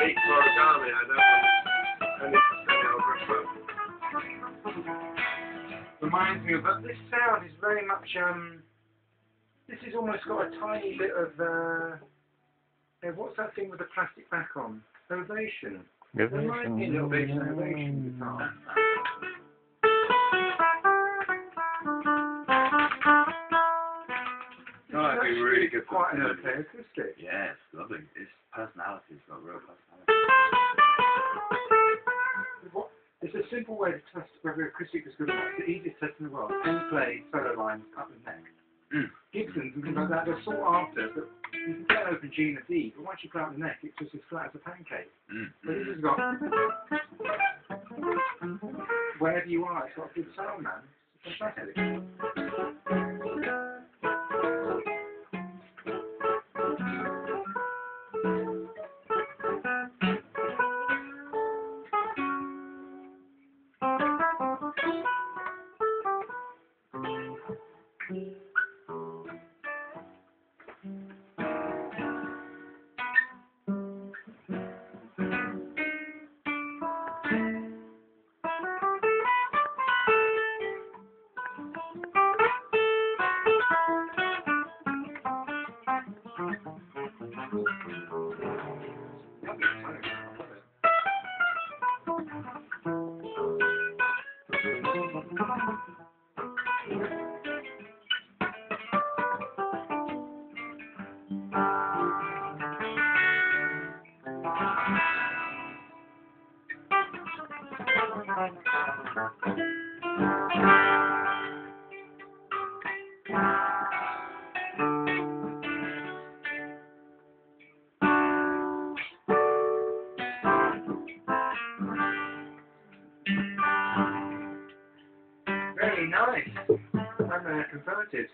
beat for origami. I don't want any spin over Reminds me of, but this sound is very much, um, this has almost got a tiny bit of, uh, yeah, what's that thing with the plastic back on? Ovation. Reminds me a little bit of an ovation guitar. No, it'd be really good Quite an food. okay acoustic. Yeah, it's lovely. It's personality. It's real personality. It's a simple way to test whether a acoustic is good or not. It's the easiest test in the world. Any play, solo lines, up and neck. Mm. Gibsons and things like that, they're sought after, but you can get an open G and a D, but once you play out the neck, it's just as flat as a pancake. Mm. But this has got, wherever you are, it's got a good sound, man. It's fantastic. Very nice. I'm uh, converted.